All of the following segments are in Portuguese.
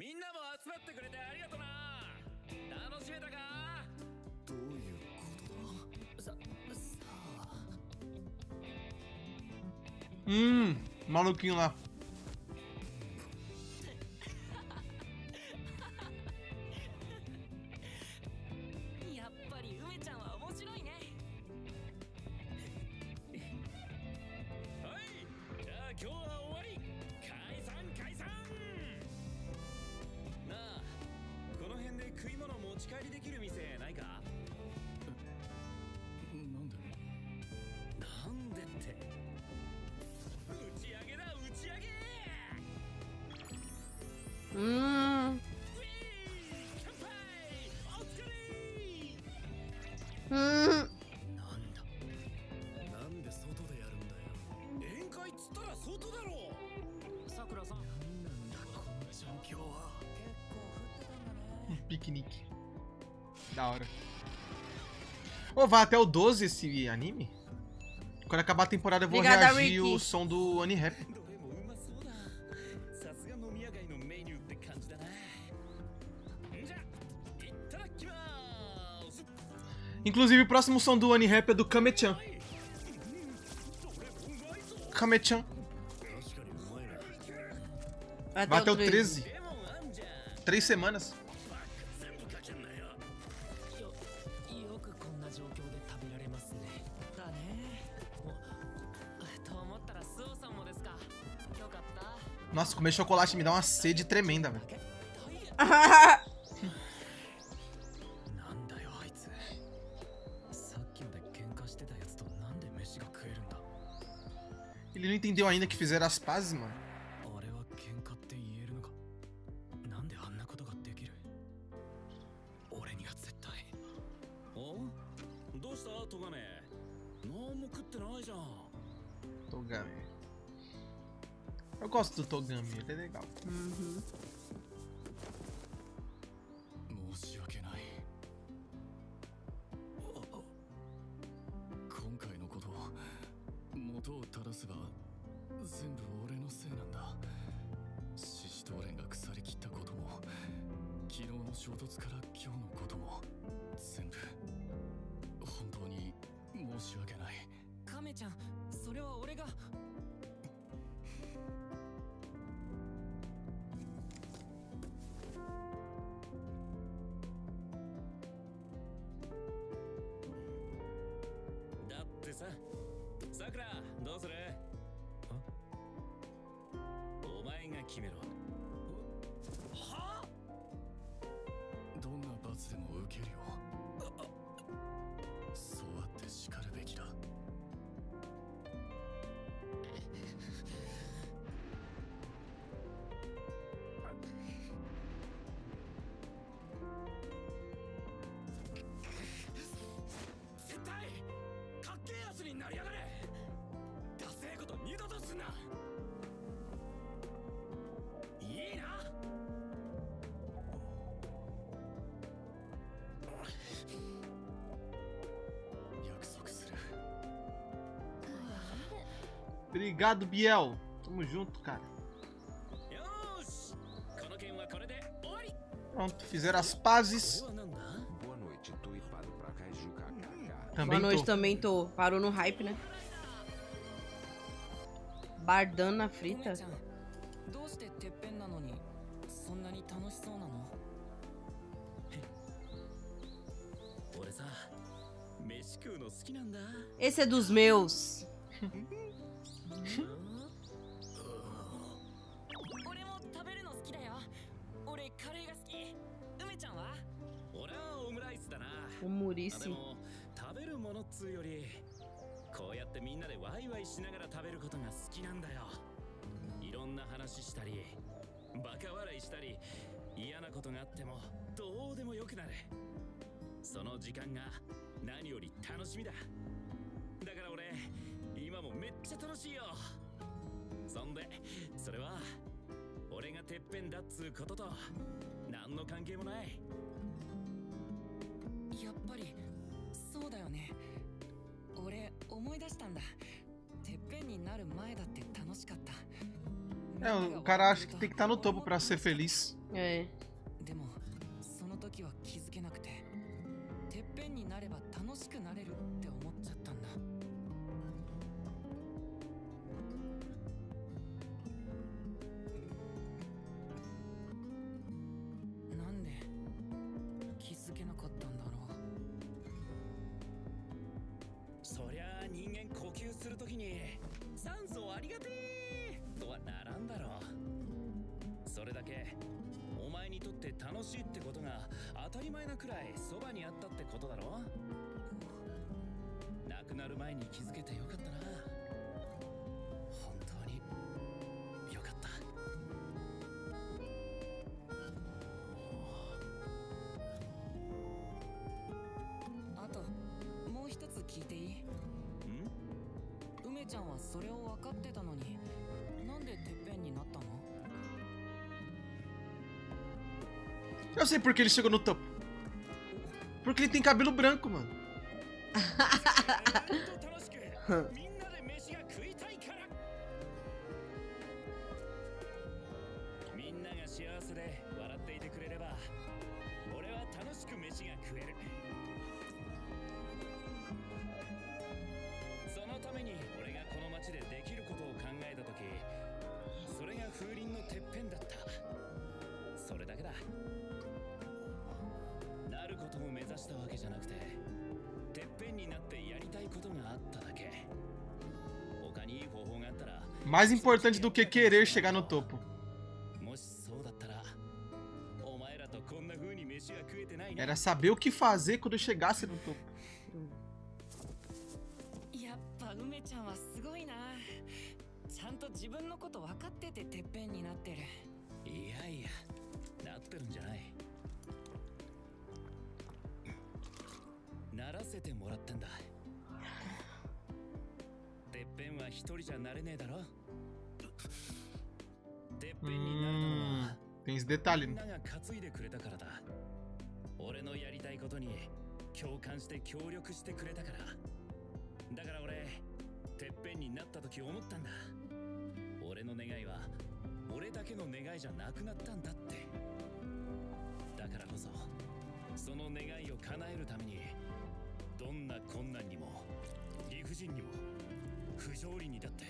みんなも集まってくれてありがとな。楽しめたか？どういうことだ？ささあ Hum, maluquinho lá. や piquenique. Da hora. Ô, oh, vai até o 12 esse anime? Quando acabar a temporada eu vou Obrigada, reagir Ricky. o som do Unirap. Inclusive, o próximo som do Unirap é do Kame-chan. Kame-chan. Bateu 13. Três semanas. Nossa, comer chocolate me dá uma sede tremenda, velho. Ele não entendeu ainda que fizeram as pazes, mano. Gosto do Togami, ele é legal. Uhum. 申し訳ない。今回のこと元を正せば全部俺のせいなんだ。獅子頭連が腐りきったことも。昨日の衝突から今日のことも全部本当に申し訳ない。カメちゃんそれは俺が決めろ。Obrigado, Biel. Tamo junto, cara. Pronto, fizeram as pazes. Boa noite, tô ipado pra Kaiju hum, Também Boa noite, tô. também tô. Parou no hype, né? Bardana frita. Esse é dos meus. 俺も食べるの好きだよ。俺カレーが好き。梅ちゃんは？俺はオムライスだな。O あで Murici. も食べるものっつうよりこうやってみんなでワイワイしながら食べることが好きなんだよ。いろんな話したりバカ笑いしたり嫌なことがあってもどうでもよくなる。その時間が何より楽しみだ。だから俺ちゃ楽しいよ。そんでそれは俺がてっぺんだっつうことと何の関係もない。やっぱりそうだよね。俺思い出したんだ。てっぺんになる前だって楽しかった。É, o cara acha que tem que estar no topo pra ser feliz. É. 酸素ありがてえとはならんだろうそれだけお前にとって楽しいってことが当た。り前なくらいそばにあったってことだろ亡くなる前に気づけてよかったなちゃんはそれを分かってたのになんでてっぺんになったの Eu sei por que ele chegou no topo. Porque ele tem cabelo branco, mano. てるいやいやなってるんじゃないならせてもらってんだてっぺんは一人じゃなれねえだろ てっぺん。になれたのは Tem esse detalhe. みん né? なが担いでくれたからだ。俺のやりたいことに共感して協力してくれたから。だから俺てっぺんになった時思ったんだ。俺の願いは俺だけの願いじゃなくなったんだって。だからこそその願いを叶えるためにどんな困難にも理不尽にも不条理にだって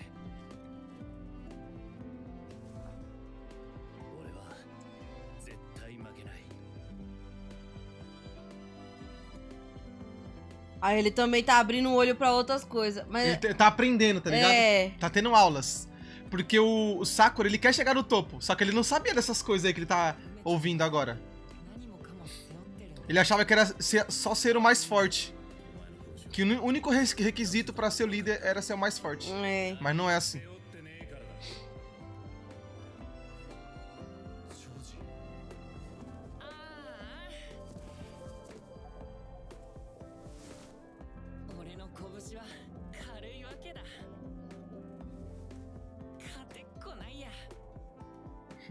Aí ele também tá abrindo o olho para outras coisas. Mas... Ele tá aprendendo, tá ligado? É. Tá tendo aulas. Porque o, o Sakura, ele quer chegar no topo, só que ele não sabia dessas coisas aí que ele tá ouvindo agora. Ele achava que era ser, só ser o mais forte. Que o único requisito para ser o líder era ser o mais forte. É. Mas não é assim.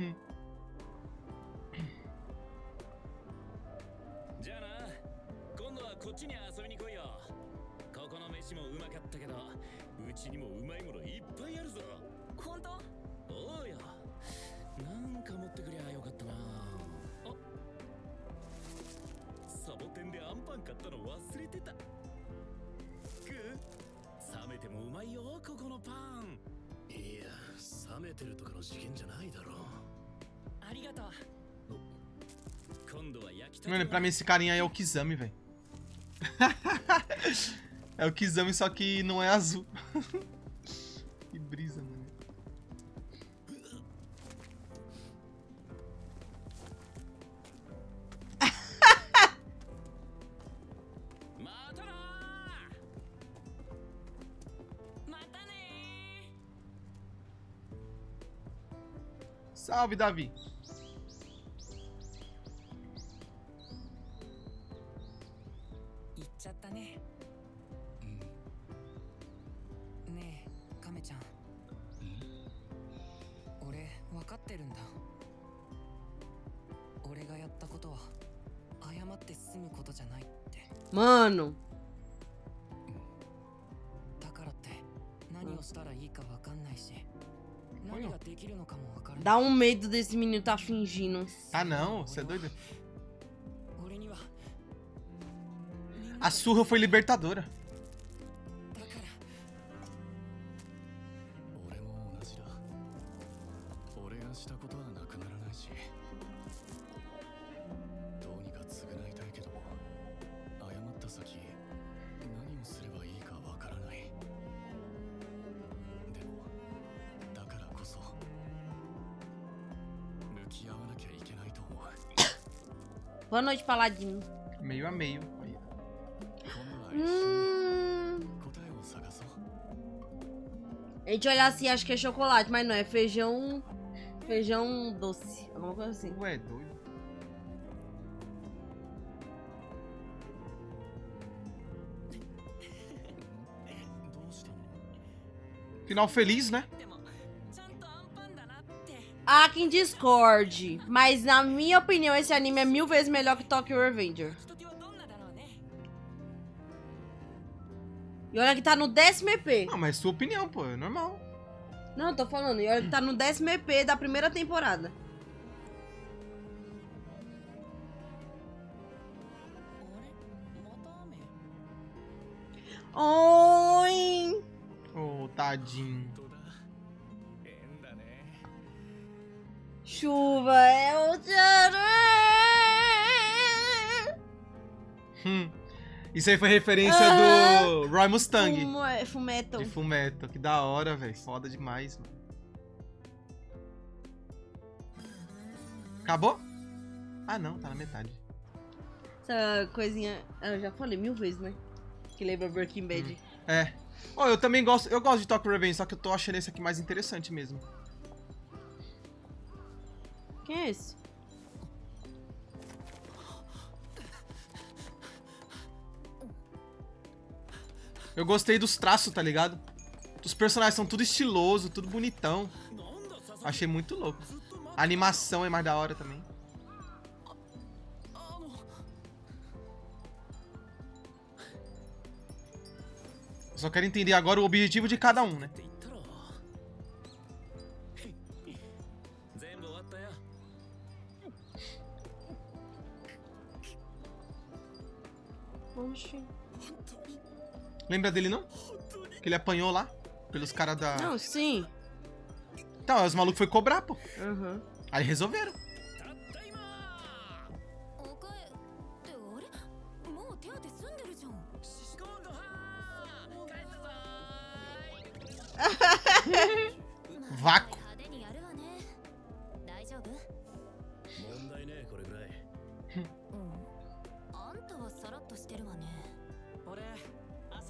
じゃあな。今度はこっちに遊びに来いよ。ここの飯もうまかったけどうちにもうまいものいっぱいあるぞ。本当？おうよ。なんか持ってくりゃよかったな。あ。サボテンでアンパン買ったの忘れてた。く冷めてもうまいよここのパン。いや冷めてるとかの事件じゃないだろう Mano, pra mim esse carinha aí é o Kizami, velho. é o Kizami, só que não é azul. que brisa, mano. Salve, Davi! Mano. Dá um medo desse menino tá fingindo. Ah, não? Você é doido? A surra foi libertadora. Boa noite, Paladino. Meio a meio. Hum... A gente olhar assim, acho que é chocolate, mas não, é feijão. Feijão doce, alguma coisa assim. Ué, é doido. Final feliz, né? Discord, mas na minha opinião esse anime é mil vezes melhor que Tokyo Revenger. E olha que tá no décimo EP. Não, mas sua opinião, pô, é normal. Não, tô falando, e olha que tá no décimo EP da primeira temporada. Oi! O oh, tadinho. Chuva é o! Hum. Isso aí foi referência Ah. do Roy Mustang. Fume- Fumeto. De Fumeto. Que da hora, velho. Foda demais, mano. Acabou? Ah, não. Tá na metade. Essa coisinha. Eu já falei mil vezes, né? Que lembra Breaking Bad. É. Ó, eu também gosto. Eu gosto de Tokyo Revenge, só que eu tô achando esse aqui mais interessante mesmo. Quem é esse? Eu gostei dos traços, tá ligado? Os personagens são tudo estiloso, tudo bonitão. Achei muito louco. A animação é mais da hora também. Só quero entender agora o objetivo de cada um, né? Lembra dele, não? Que ele apanhou lá pelos caras da. Não, sim. Então, os malucos foi cobrar, pô. Uhum. Aí resolveram. Vácuo. Hum. 派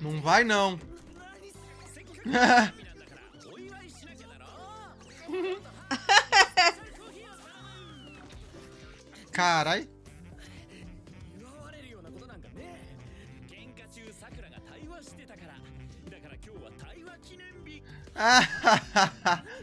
Não vai não. Carai. Ah,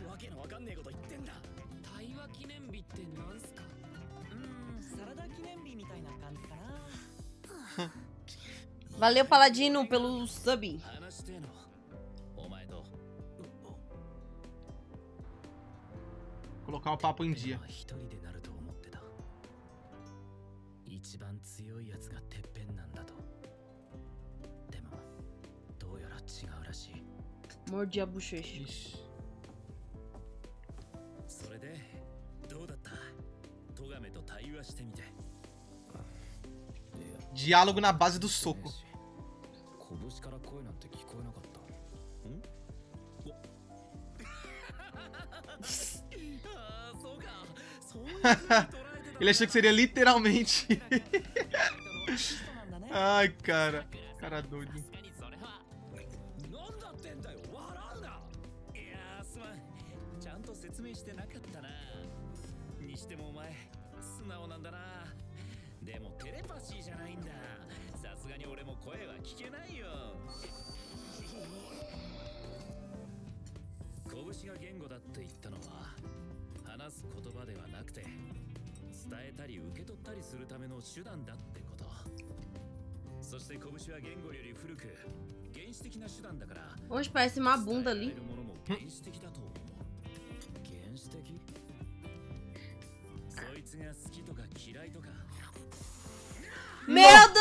どうやら違うらしい Mordi a bochecha. Ixi. それでどうだったトガメと対話してみて Diálogo na base do soco. 子から声なんて聞こえなかったん Ele achou que seria literalmente. Ai, cara. Cara doido. Mas, でもテレパシーじゃないんだ。がに俺も声は聞けないよ。拳が言語だって言ったのは話す言葉ではなくて伝えたり受け取ったりするための手段だってこと。そして拳は言語より古く原始的な手段だから Hoje parece uma bunda 原始的だと思う。原始的？そいつが好きとか嫌いとか。Meu Deus!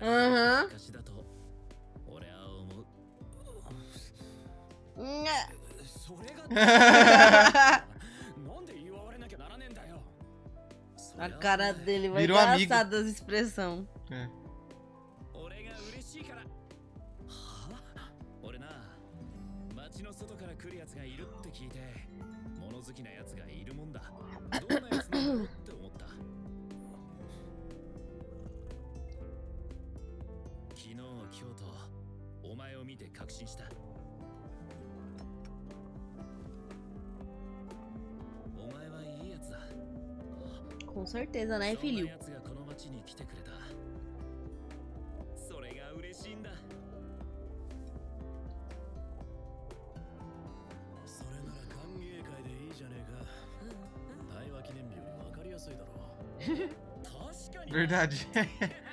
だよ A cara dele vai Virou amigo. engraçada as expressões. É. 信した。お前はいいやつだ Com certeza, né, filho? やつがこの町に来てくれた。それが嬉しいんだ。それなら歓迎会でいいじゃねえか。対話記念日より分かりやすいだろ 確かに。Verdade.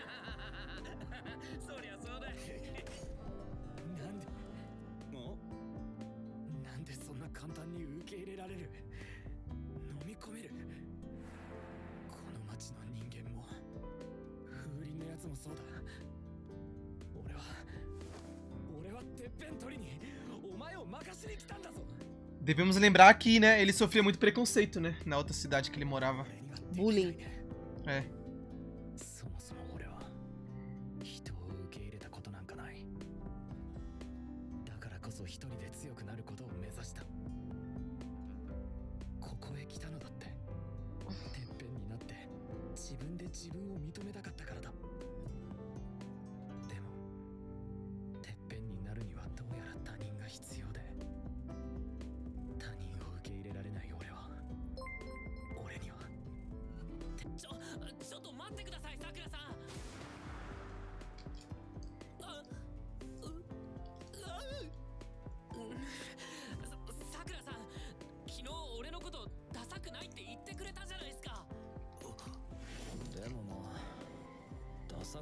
Devemos lembrar que, né, ele sofria muito preconceito, né? Na outra cidade que ele morava. Bullying. É.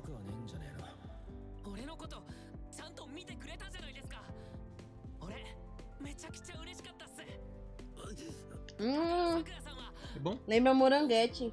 あダサくはねえんじゃねえの俺のことちゃんと見てくれたじゃないですか。俺めちゃくちゃ嬉しかったっす。Hum, lembra moranguete.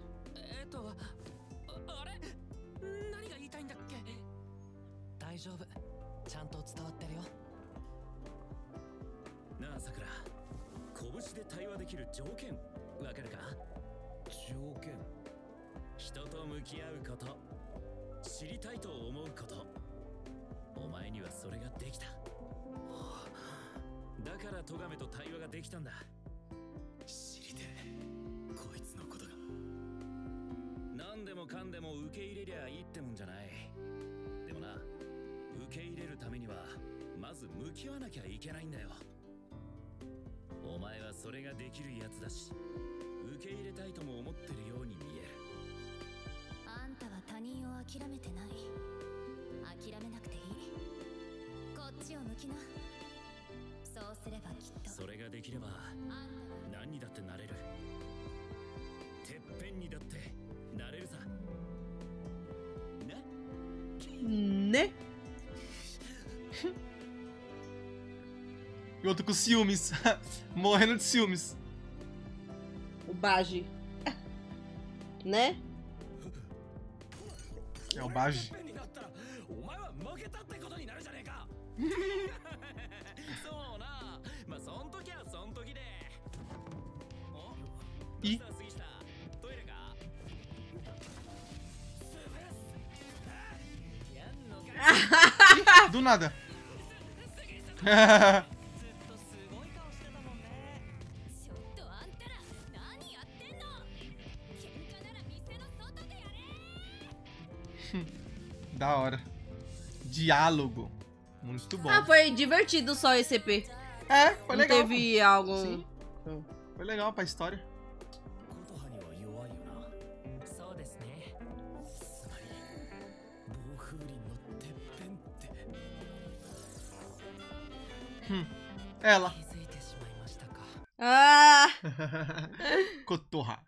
知りたいと思うこと。お前にはそれができた。だからトガメと対話ができたんだ。知りてこいつのことが。何でもかんでも受け入れりゃいいってもんじゃない。でもな受け入れるためにはまず向き合わなきゃいけないんだよ。お前はそれができるやつだし受け入れたいとも思ってるように見んたは他人を諦めてない諦めなくていいこっちを向きなそうすればきっとそれができれば何にだってなれるてっぺんにだってなれるさな Né? E outro com ciúmes. Morrendo de ciúmes. O Baji. Né? たらお前は負けたってことになるじゃねえか。そうな。まあそん時はそん時で.さあ杉下。トイレか？やんのか Ih, do nada. Da hora. Diálogo. Muito bom. Ah, foi divertido só esse EP. É, foi Não legal. teve algo... Sim. Hum. Foi legal pra história. Hum. Ela. Ah! Kotoha.